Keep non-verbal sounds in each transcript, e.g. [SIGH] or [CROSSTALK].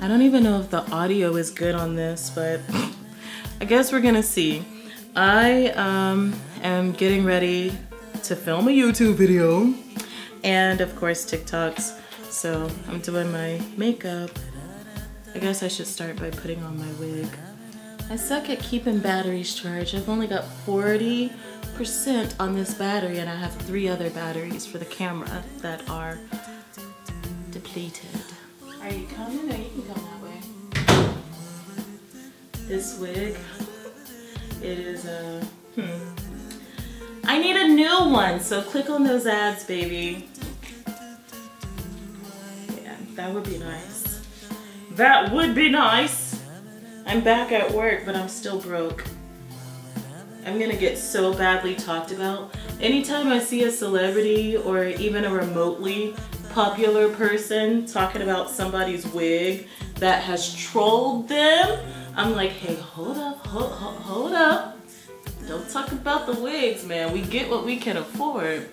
I don't even know if the audio is good on this, but I guess we're gonna see. I um, am getting ready to film a YouTube video and of course TikToks. So I'm doing my makeup. I guess I should start by putting on my wig. I suck at keeping batteries charged. I've only got 40% on this battery and I have three other batteries for the camera that are depleted. Are you coming or you can come that way? This wig, it is a, hmm. I need a new one, so click on those ads, baby. Yeah, that would be nice. That would be nice. I'm back at work, but I'm still broke. I'm gonna get so badly talked about. Anytime I see a celebrity or even a remotely popular person talking about somebody's wig that has trolled them, I'm like, hey, hold up, hold, hold, up. Don't talk about the wigs, man. We get what we can afford.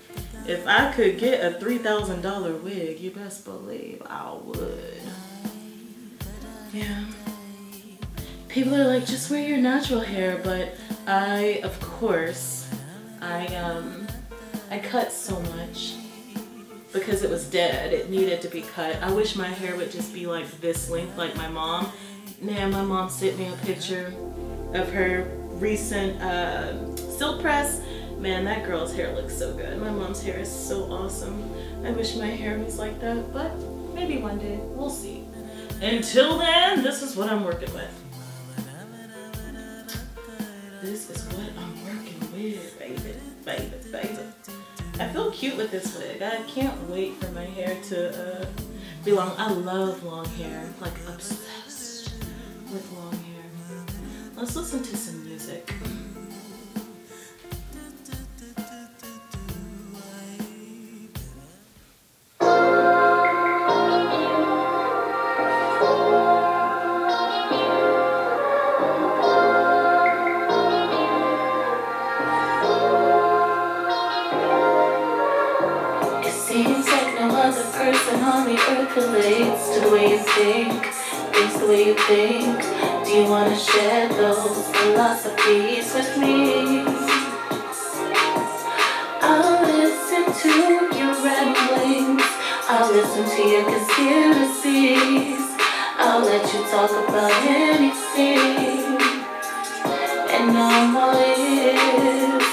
If I could get a $3,000 wig, you best believe I would. Yeah. People are like, just wear your natural hair, but I, of course, I, um, I cut so much because it was dead. It needed to be cut. I wish my hair would just be like this length like my mom. Man, my mom sent me a picture of her recent uh, silk press. Man, that girl's hair looks so good. My mom's hair is so awesome. I wish my hair was like that, but maybe one day. We'll see. Until then, this is what I'm working with. This is what I'm working with, baby, baby, baby. I feel cute with this wig. I can't wait for my hair to uh, be long. I love long hair, like obsessed with long hair. Let's listen to some music. Think. Do you wanna share those philosophies with me? I'll listen to your ramblings. I'll listen to your conspiracies. I'll let you talk about anything. And I'm all ears.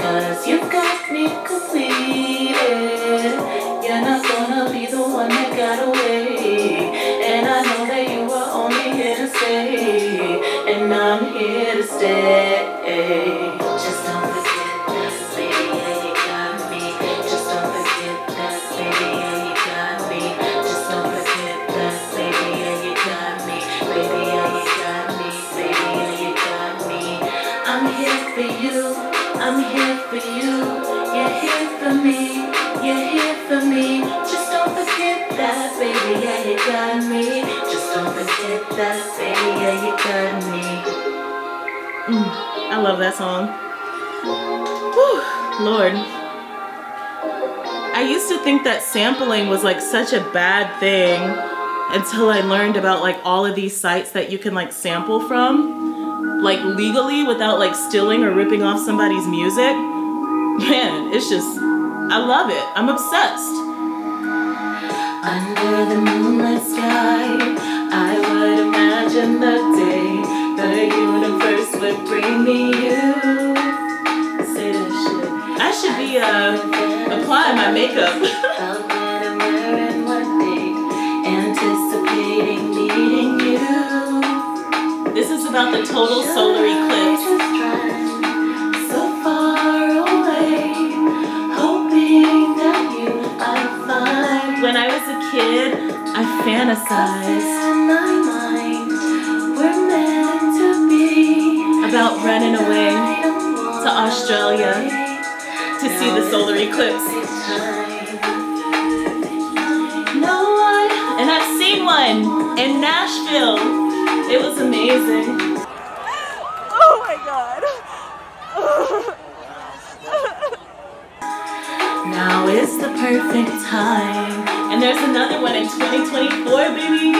Cause you got me completed. You're not gonna be the one that got away. I love that song. Whew, Lord. I used to think that sampling was like such a bad thing until I learned about like all of these sites that you can like sample from like legally without like stealing or ripping off somebody's music. Man, it's just, I love it. I'm obsessed. Under the moonlit sky, I would imagine the day the universe would bring me you. Say that shit. I should be uh, applying my makeup. About the total solar eclipse. So far away, hoping that you are fine. When I was a kid, I fantasized about running away to Australia to see the solar eclipse. No one, and I've seen one in Nashville. It was amazing. And there's another one in 2024, baby.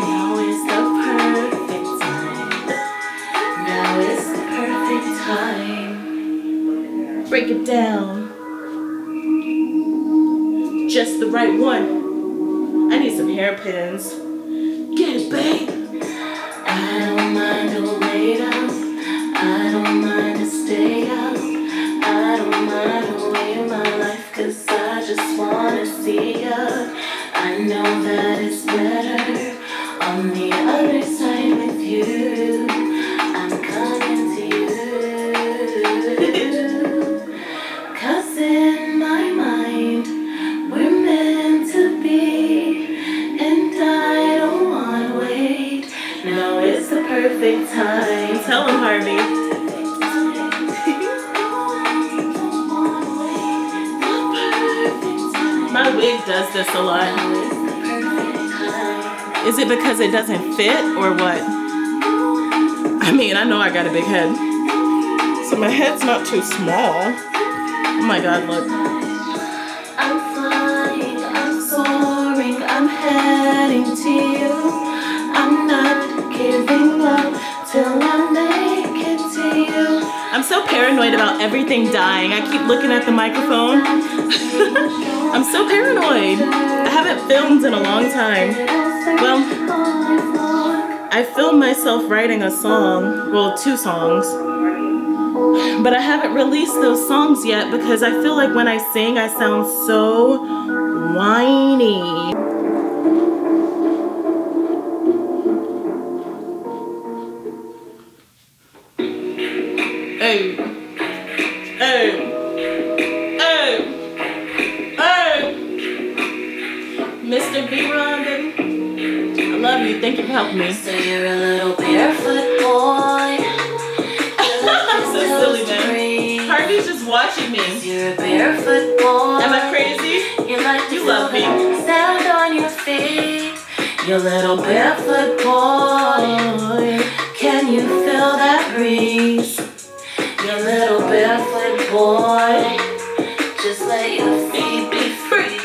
Now is the perfect time. Now is the perfect time. Break it down. Just the right one. I need some hairpins. Get it, babe. I don't mind a wait up. I don't mind a stay up. I don't mind a way in my life, cause just wanna see ya. I know that it's better on the other side with you. I'm coming to you. Cause in my mind, we're meant to be. And I don't wanna wait. Now is the perfect time. Tell him, Harvey. Wig does this a lot. Is it because it doesn't fit or what? I mean, I know I got a big head. So my head's not too small. Oh my god, look. I'm flying, I'm soaring, I'm heading to you. I'm not giving up till I make it to you. I'm so paranoid about everything dying. I keep looking at the microphone. [LAUGHS] I'm so paranoid. I haven't filmed in a long time. Well, I filmed myself writing a song, well, two songs. But I haven't released those songs yet because I feel like when I sing, I sound so whiny. Hey. Love you. Thank you for helping me. So you're a little barefoot boy. [LAUGHS] So silly, man. Harvey's just watching me. You're a barefoot boy. Am I crazy? You like You love me. Sound on your feet. Your little barefoot boy. Can you feel that breeze? Your little barefoot boy. Just let your feet be free.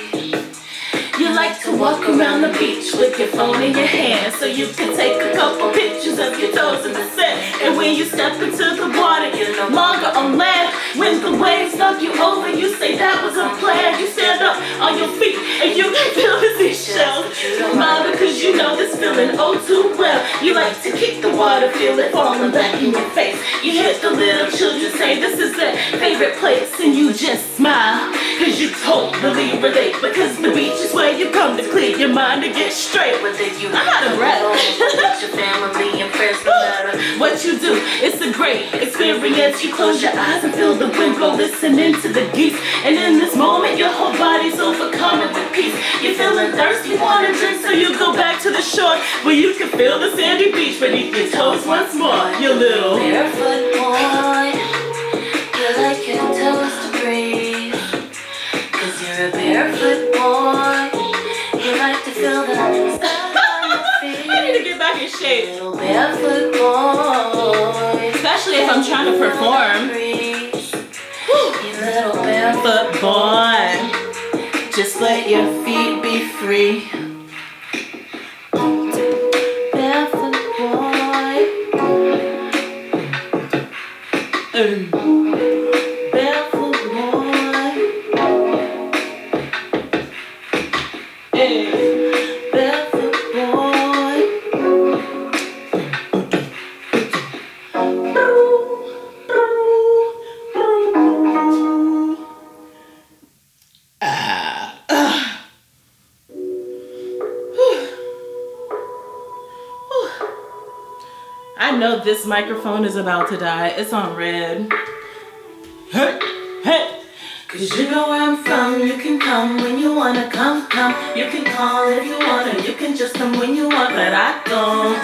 You like to walk around the beach with your phone in your hand so you can take a couple pictures of your toes in the sand. And when you step into the water, you're no longer on land. When the waves knock you over, you say that was a plan. You stand up on your feet and you can feel the seashells. Mom, because you know this feeling oh too well. You like to kick the water, feel it falling back in your face. You hear the little children say this is their favorite place and you just smile. Cause you totally relate because the beach is where you come to clear your mind and get straight. I'm out of breath. your family and friends, no matter what you do, it's a great experience. You close your eyes and feel the wind blow, listening to the geese. And in this moment, your whole body's overcoming with peace. You're feeling thirsty, wanna drink, so you go back to the shore where you can feel the sandy beach beneath your toes once more. You little. barefoot boy. You like your toes to breathe. Cause you're a barefoot get shape, Little barefoot boy. especially if I'm trying to perform. Barefoot boy, just let your feet be free. Microphone is about to die. It's on red. Hey, hey. Cause you know where I'm from, you can come when you wanna come, come. You can call if you wanna, you can just come when you want, but I don't.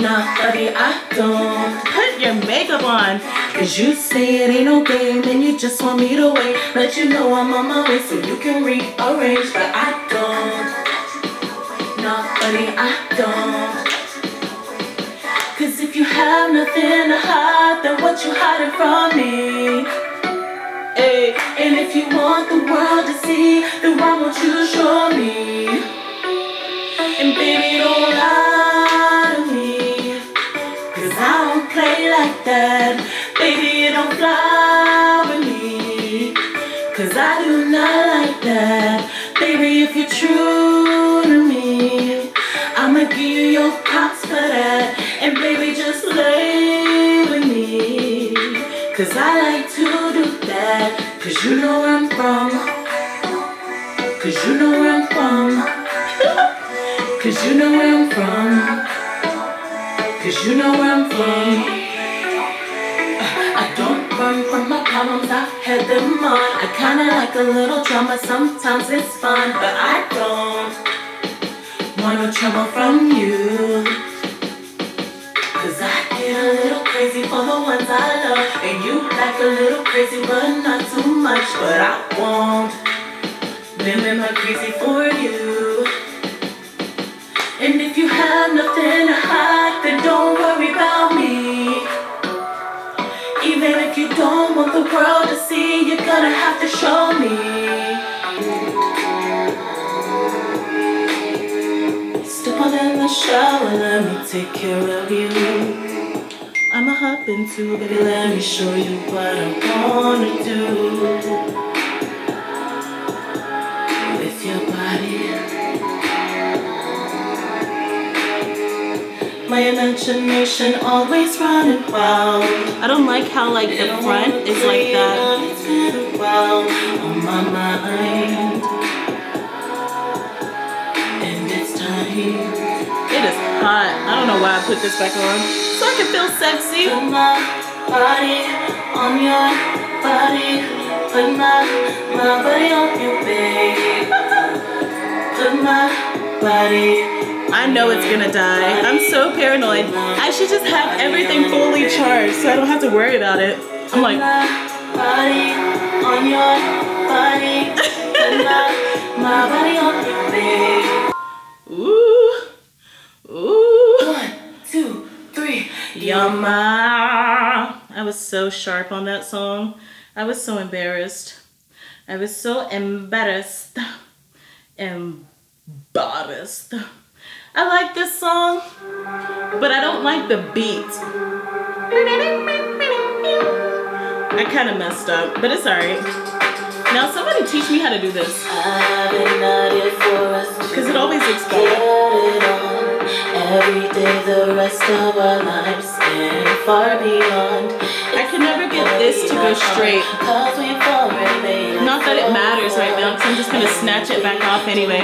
Nah, buddy, I don't. Put your makeup on. Cause you say it ain't no game and you just want me to wait. Let you know I'm on my way so you can rearrange, but I don't. Nah, buddy, I don't. Have nothing to hide, then what you hiding from me? And if you want the world to see, then why won't you show me? And baby, don't lie to me. Cause I don't play like that. Baby, don't fly with me. Cause I do not like that. Baby, if you're true to me, I'ma give you your props for that. And baby, just lay with me. Cause I like to do that. Cause you know where I'm from. Cause you know where I'm from. [LAUGHS] Cause you know where I'm from. Cause you know where I'm from. I don't run from my problems, I had them on. I kinda like a little drama, sometimes it's fun, but I don't want no trouble from you. Crazy for the ones I love. And you like a little crazy, but not too much. But I won't limit my crazy for you. And if you have nothing to hide, then don't worry about me. Even if you don't want the world to see, you're gonna have to show me. Step on in the shower, and let me take care of you. I'ma hop into, baby, let me show you what I wanna do. With your body. My imagination always running wild. I don't like how like the front is like that. It's been a while on my mind. Hot. I don't know why I put this back on. So I can feel sexy. Put my body on your body. Put my, my body on you, babe. Put my body. I know it's gonna die. I'm so paranoid. I should just have everything fully charged so I don't have to worry about it. I'm like, body on your body. [LAUGHS] Put my, my body on you, babe. Yama. I was so sharp on that song. I was so embarrassed. I was so embarrassed. Embarrassed. I like this song, but I don't like the beat. I kind of messed up, but it's alright. Now somebody teach me how to do this, I've been out here for us to because it always looks Every day, the rest of our lives and far beyond. I can never get this to go straight. Cause we've already made it Not that it matters right now, because I'm just gonna snatch it back off anyway.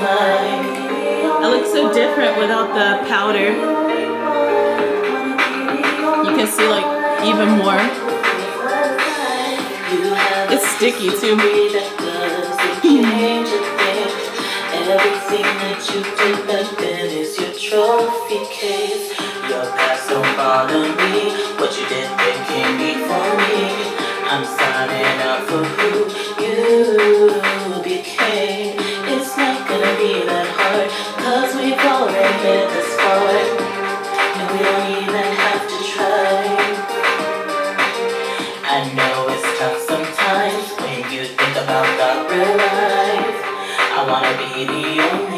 It's. I look so different without the powder. You can see like even more. It's sticky too. You is your trophy case. Bother me. What you did be for me. I'm signing up for who you became. It's not gonna be that hard, cause we've already made this far. And we don't even have to try. I know it's tough sometimes when you think about the real life. I wanna be the only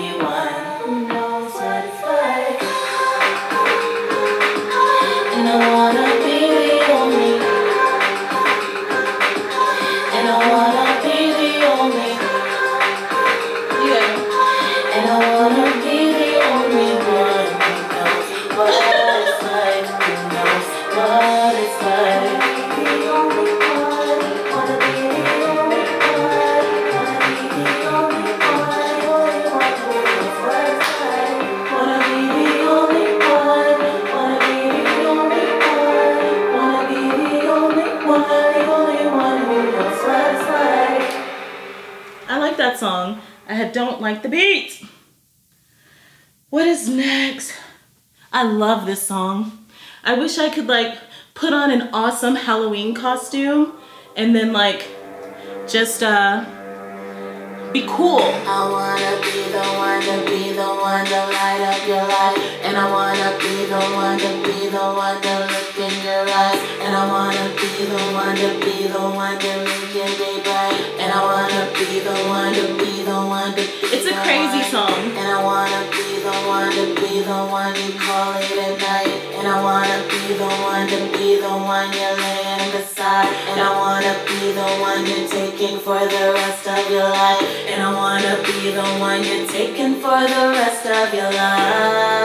this song. I wish I could like put on an awesome Halloween costume and then like just uh be cool. I wanna be the one to be the one to light up your life. And I wanna be the one to be the one to look in your eyes. And I wanna be the one to be the one to And I wanna be the one to be the one to be It's a crazy song. And I wanna be the one to be the one you call it at night. And I wanna be the one to be the one you're laying beside. And I wanna be the one you're taking for the rest of your life. And I wanna be the one you're taking for the rest of your life.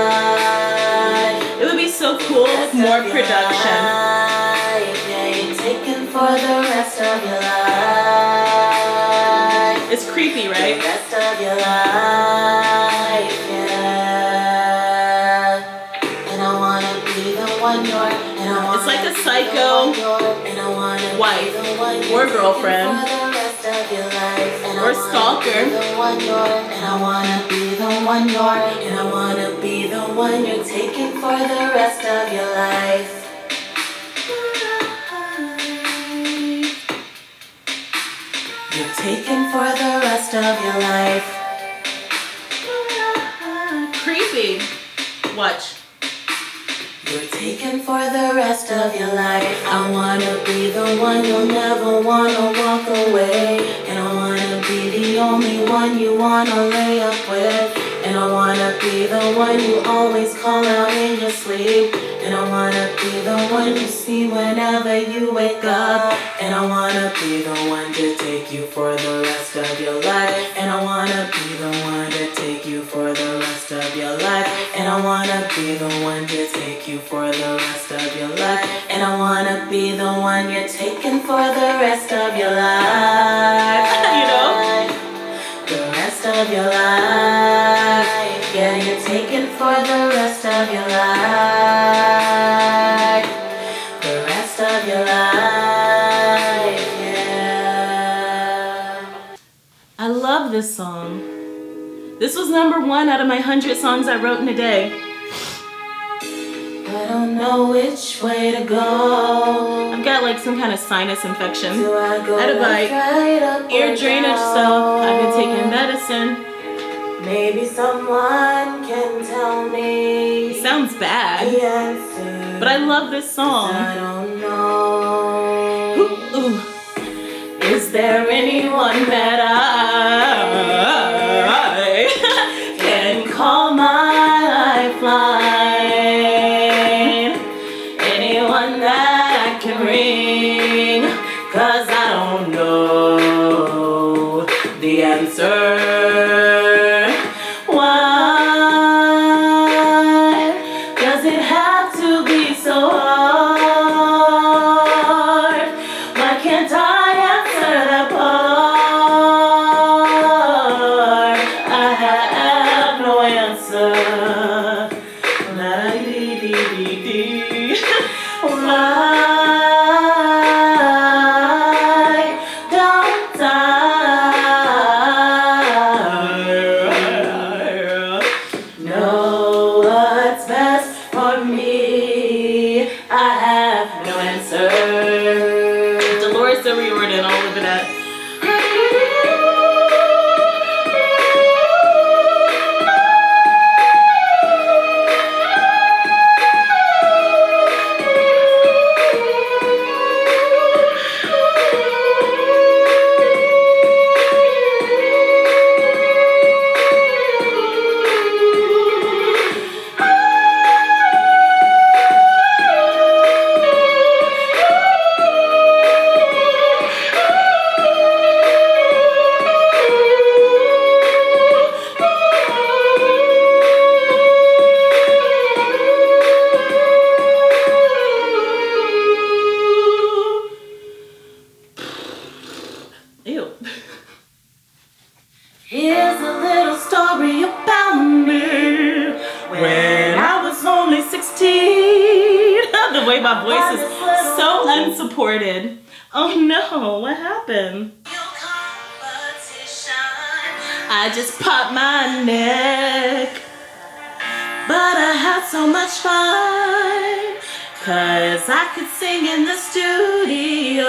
It would be so cool with more Rest of your production. life. Yeah, you're taking for the rest of your life. It's creepy, The right? rest of your life, yeah. And I wanna be the one you're, and I wanna It's like a psycho and I wanna wife or girlfriend taking for the rest of your life. And I or stalker. be the one you're, and I wanna be the one you're, and I wanna be the one you're taking for the rest of your life. You're taken for the rest of your life. Creepy. Watch. You're taken for the rest of your life. I wanna be the one you'll never wanna walk away. And I wanna be the only one you wanna lay up with. And I wanna be the one you always call out in your sleep. And I wanna be the one you see whenever you wake up. And I wanna be the one to take you for the rest of your life. And I wanna be the one to take you for the rest of your life. And I wanna be the one to take you for the rest of your life. And I wanna be the one you're taking for the rest of your life. You know? The rest of your life. Yeah, you're taking for the rest of your life. The rest of your life, yeah. I love this song. This was number one out of my 100 songs I wrote in a day. I don't know which way to go. I've got like some kind of sinus infection. I go had a bite, ear drainage, so I've been taking medicine. Maybe someone can tell me Sounds bad, answer. but I love this I song. don't know. Ooh, ooh. Is there anyone that answer. Could sing in the studio,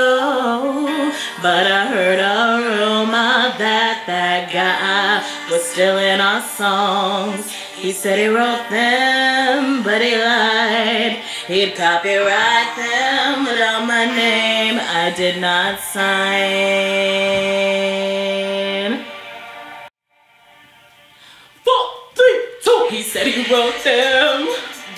but I heard a rumor that that guy was stealing our songs. He said he wrote them, but he lied. He'd copyright them without my name. I did not sign. Four, three, two. He said he wrote them,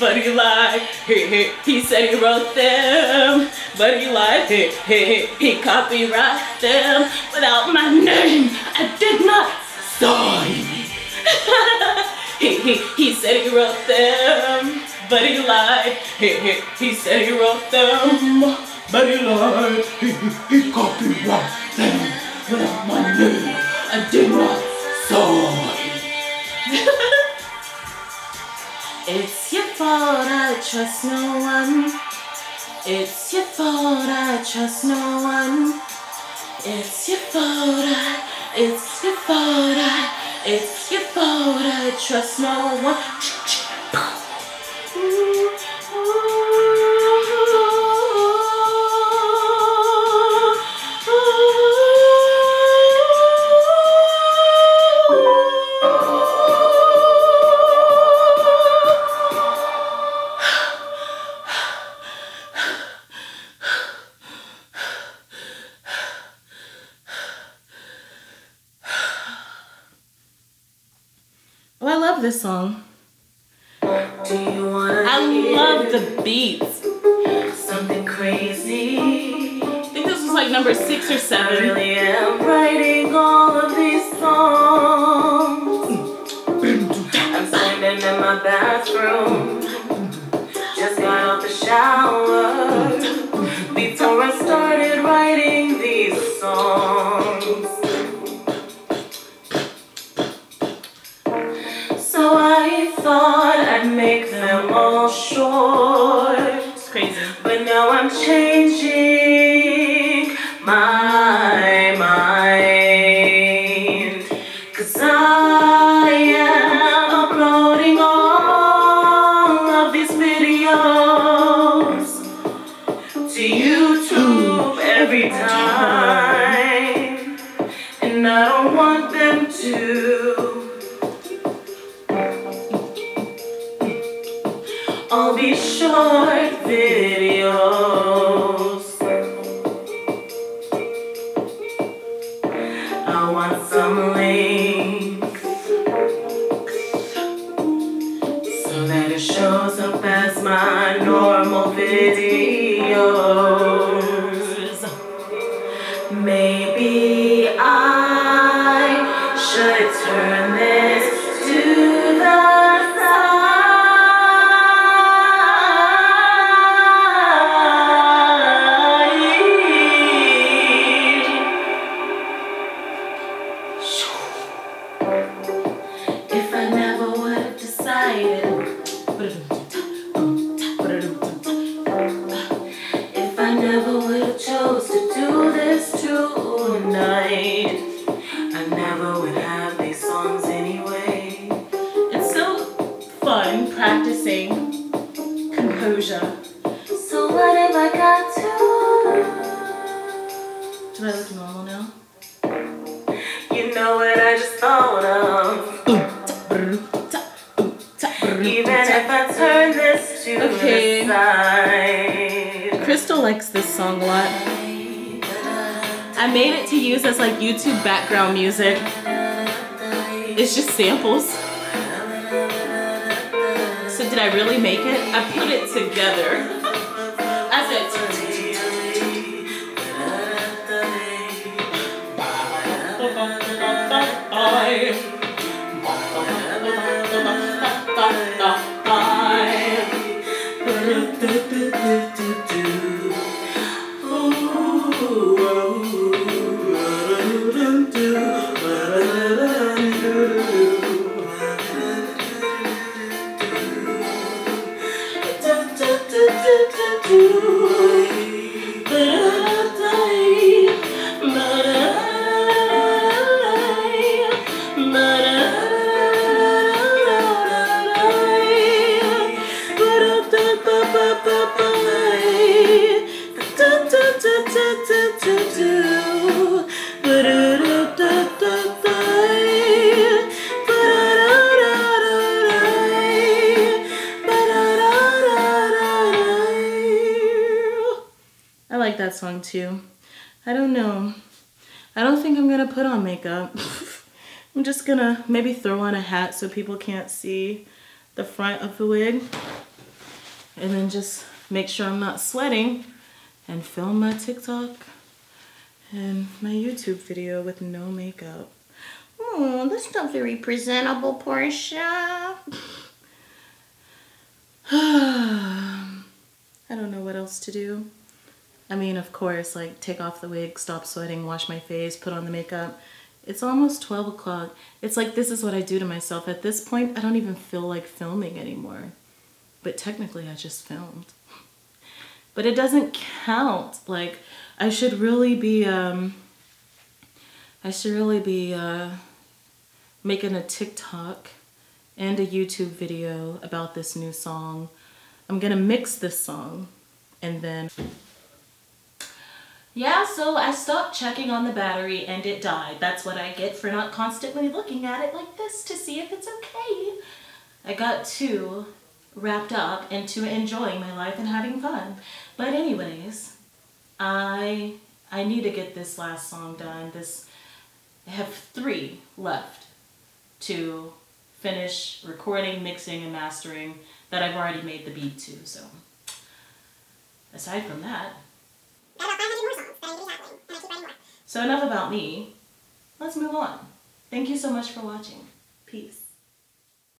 but he lied. He, he, he said he wrote them, but he lied. He, he, he copyrighted them without my name. I did not sign. [LAUGHS] he, he, he said he wrote them, but he lied. He, he, he said he wrote them, but he lied. He, he, he copyrighted them without my name. I did not sign. [LAUGHS] It's your fault I trust no one. It's your fault I trust no one. It's your fault I, it's your fault I, it's your fault I trust no one. Really am writing all of these songs. I'm standing in my bathroom. Just got out the shower. Before I started writing these songs. So I thought I'd make them all short. It's crazy. But now I'm changing All these short videos. Never would have chose likes this song a lot. I made it to use as like YouTube background music. It's just samples. So did I really make it? I put it together. That song too. I don't know. I don't think I'm gonna put on makeup. [LAUGHS] I'm just gonna maybe throw on a hat so people can't see the front of the wig. And then just make sure I'm not sweating and film my TikTok and my YouTube video with no makeup. Oh, that's not very presentable, Porshia. [SIGHS] I don't know what else to do. I mean, of course, like take off the wig, stop sweating, wash my face, put on the makeup. It's almost 12 o'clock. It's like this is what I do to myself. At this point, I don't even feel like filming anymore. But technically, I just filmed. But it doesn't count. Like, I should really be, um, I should really be, uh, making a TikTok and a YouTube video about this new song. I'm gonna mix this song and then yeah, so I stopped checking on the battery and it died. That's what I get for not constantly looking at it like this to see if it's okay. I got too wrapped up into enjoying my life and having fun. But anyways, I I need to get this last song done. This I have three left to finish recording, mixing, and mastering that I've already made the beat to. So aside from that, so enough about me. Let's move on. Thank you so much for watching. Peace.